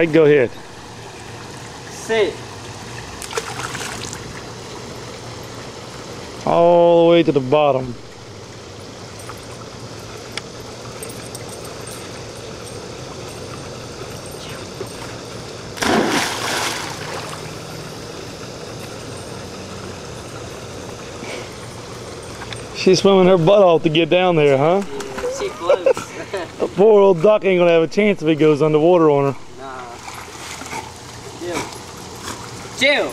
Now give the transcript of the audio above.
right, go ahead. Sit. All the way to the bottom. She's swimming her butt off to get down there, huh? She floats. Poor old duck ain't gonna have a chance if he goes underwater on her. Nah. Jill. Jill.